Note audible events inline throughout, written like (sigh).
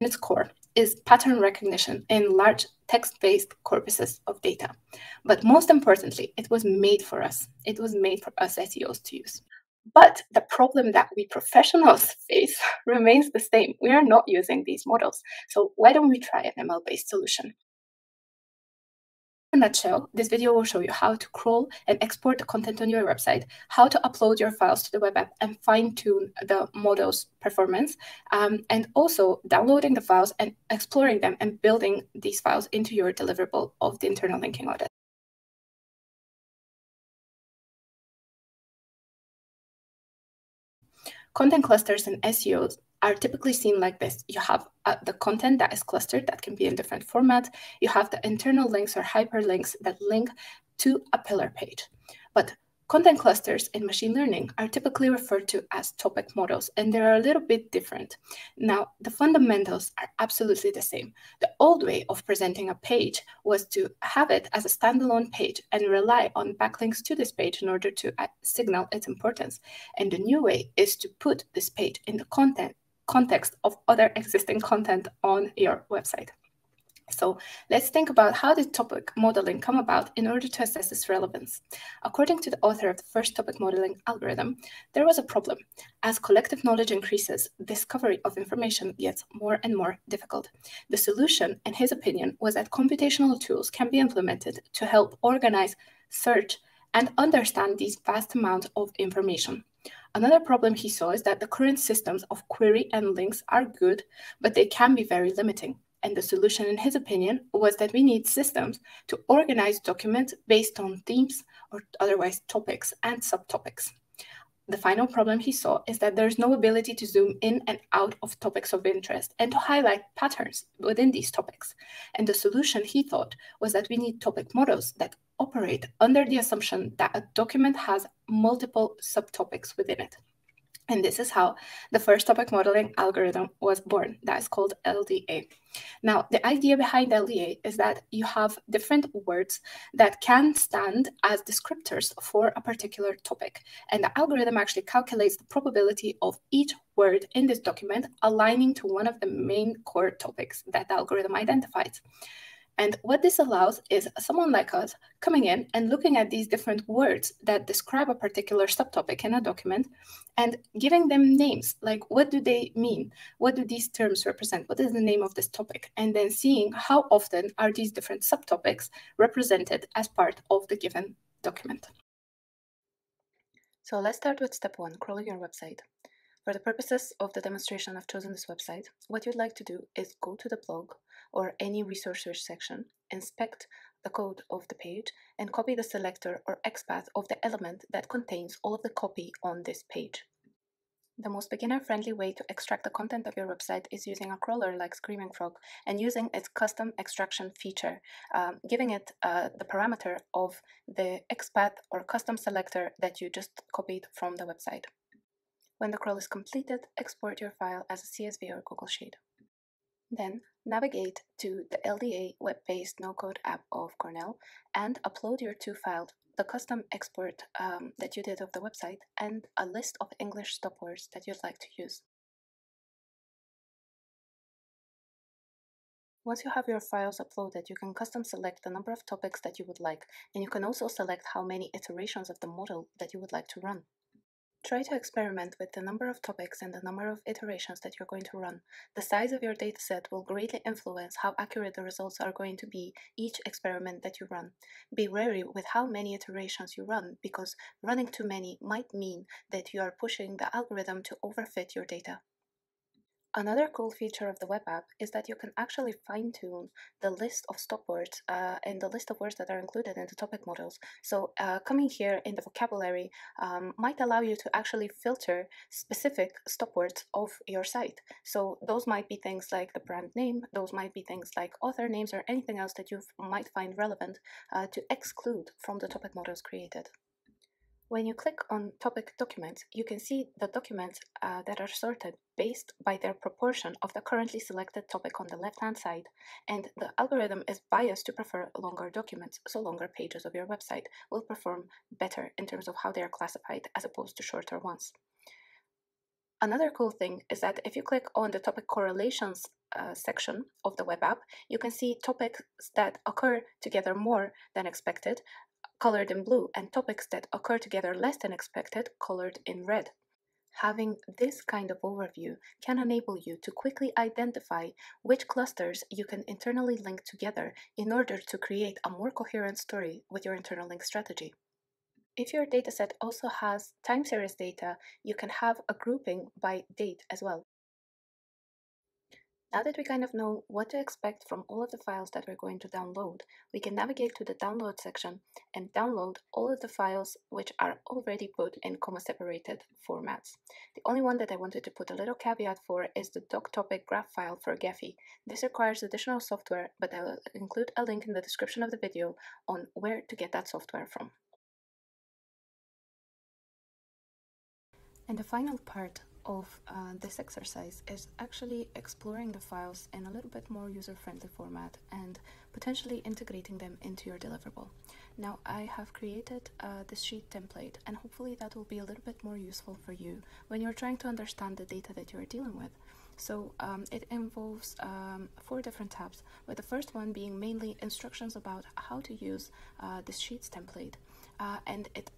its core is pattern recognition in large text-based corpuses of data. But most importantly, it was made for us. It was made for us SEOs to use. But the problem that we professionals (laughs) face (laughs) remains the same. We are not using these models. So why don't we try an ML-based solution? In a nutshell, this video will show you how to crawl and export content on your website, how to upload your files to the web app and fine-tune the model's performance, um, and also downloading the files and exploring them and building these files into your deliverable of the internal linking audit. Content clusters and SEOs are typically seen like this. You have uh, the content that is clustered that can be in different formats. You have the internal links or hyperlinks that link to a pillar page. But Content clusters in machine learning are typically referred to as topic models, and they're a little bit different. Now, the fundamentals are absolutely the same. The old way of presenting a page was to have it as a standalone page and rely on backlinks to this page in order to uh, signal its importance. And the new way is to put this page in the content context of other existing content on your website. So let's think about how did topic modeling come about in order to assess its relevance. According to the author of the first topic modeling algorithm, there was a problem. As collective knowledge increases, discovery of information gets more and more difficult. The solution, in his opinion, was that computational tools can be implemented to help organize, search, and understand these vast amounts of information. Another problem he saw is that the current systems of query and links are good, but they can be very limiting. And the solution, in his opinion, was that we need systems to organize documents based on themes or otherwise topics and subtopics. The final problem he saw is that there's no ability to zoom in and out of topics of interest and to highlight patterns within these topics. And the solution he thought was that we need topic models that operate under the assumption that a document has multiple subtopics within it. And this is how the first topic modeling algorithm was born. That is called LDA. Now, the idea behind LDA is that you have different words that can stand as descriptors for a particular topic. And the algorithm actually calculates the probability of each word in this document aligning to one of the main core topics that the algorithm identifies. And what this allows is someone like us coming in and looking at these different words that describe a particular subtopic in a document and giving them names like what do they mean? What do these terms represent? What is the name of this topic? And then seeing how often are these different subtopics represented as part of the given document. So let's start with step one, crawling your website. For the purposes of the demonstration, I've chosen this website. What you'd like to do is go to the blog or any resource search section, inspect the code of the page, and copy the selector or XPath of the element that contains all of the copy on this page. The most beginner-friendly way to extract the content of your website is using a crawler like Screaming Frog and using its custom extraction feature, um, giving it uh, the parameter of the XPath or custom selector that you just copied from the website. When the crawl is completed, export your file as a CSV or Google Sheet. Then navigate to the LDA web-based no-code app of Cornell and upload your two files, the custom export um, that you did of the website and a list of English stop words that you'd like to use. Once you have your files uploaded, you can custom select the number of topics that you would like, and you can also select how many iterations of the model that you would like to run. Try to experiment with the number of topics and the number of iterations that you're going to run. The size of your dataset will greatly influence how accurate the results are going to be each experiment that you run. Be wary with how many iterations you run because running too many might mean that you are pushing the algorithm to overfit your data. Another cool feature of the web app is that you can actually fine tune the list of stop words uh, and the list of words that are included in the topic models. So, uh, coming here in the vocabulary um, might allow you to actually filter specific stop words of your site. So, those might be things like the brand name, those might be things like author names, or anything else that you might find relevant uh, to exclude from the topic models created. When you click on topic documents, you can see the documents uh, that are sorted based by their proportion of the currently selected topic on the left-hand side, and the algorithm is biased to prefer longer documents, so longer pages of your website will perform better in terms of how they are classified as opposed to shorter ones. Another cool thing is that if you click on the topic correlations uh, section of the web app, you can see topics that occur together more than expected, colored in blue, and topics that occur together less than expected, colored in red. Having this kind of overview can enable you to quickly identify which clusters you can internally link together in order to create a more coherent story with your internal link strategy. If your dataset also has time series data, you can have a grouping by date as well. Now that we kind of know what to expect from all of the files that we're going to download, we can navigate to the download section and download all of the files which are already put in comma-separated formats. The only one that I wanted to put a little caveat for is the doc topic graph file for Gephi. This requires additional software, but I will include a link in the description of the video on where to get that software from. And the final part of uh, this exercise is actually exploring the files in a little bit more user-friendly format and potentially integrating them into your deliverable. Now I have created uh, sheet template and hopefully that will be a little bit more useful for you when you're trying to understand the data that you're dealing with. So um, it involves um, four different tabs, with the first one being mainly instructions about how to use uh, this sheets template. Uh, and it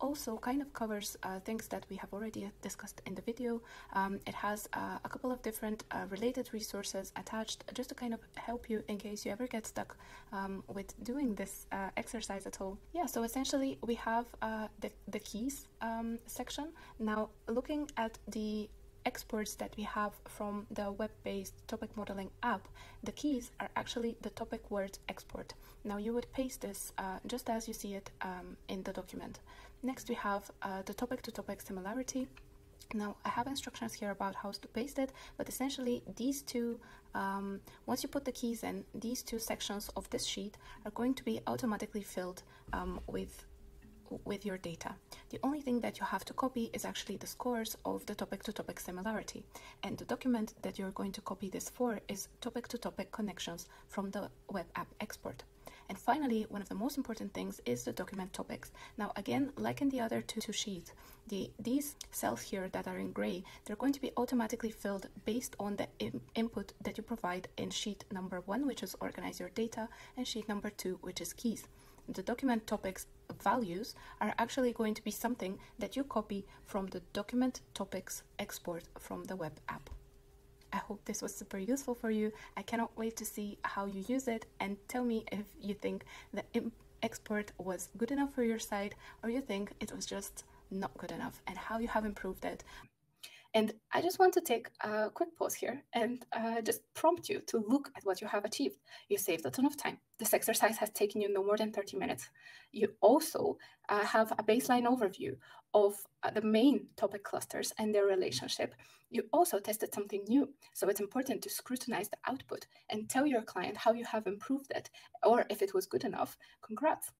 also kind of covers uh, things that we have already discussed in the video. Um, it has uh, a couple of different uh, related resources attached just to kind of help you in case you ever get stuck um, with doing this uh, exercise at all. Yeah, so essentially we have uh, the, the keys um, section. Now looking at the exports that we have from the web-based topic modeling app, the keys are actually the topic words export. Now you would paste this uh, just as you see it um, in the document. Next we have uh, the topic-to-topic -topic similarity. Now I have instructions here about how to paste it, but essentially these two, um, once you put the keys in, these two sections of this sheet are going to be automatically filled um, with with your data. The only thing that you have to copy is actually the scores of the topic-to-topic -topic similarity. And the document that you're going to copy this for is topic-to-topic -topic connections from the web app export. And finally, one of the most important things is the document topics. Now, again, like in the other two, two sheets, the, these cells here that are in gray, they're going to be automatically filled based on the in input that you provide in sheet number one, which is organize your data, and sheet number two, which is keys the document topics values are actually going to be something that you copy from the document topics export from the web app. I hope this was super useful for you. I cannot wait to see how you use it and tell me if you think the export was good enough for your site or you think it was just not good enough and how you have improved it. And I just want to take a quick pause here and uh, just prompt you to look at what you have achieved. You saved a ton of time. This exercise has taken you no more than 30 minutes. You also uh, have a baseline overview of uh, the main topic clusters and their relationship. You also tested something new. So it's important to scrutinize the output and tell your client how you have improved it or if it was good enough. Congrats.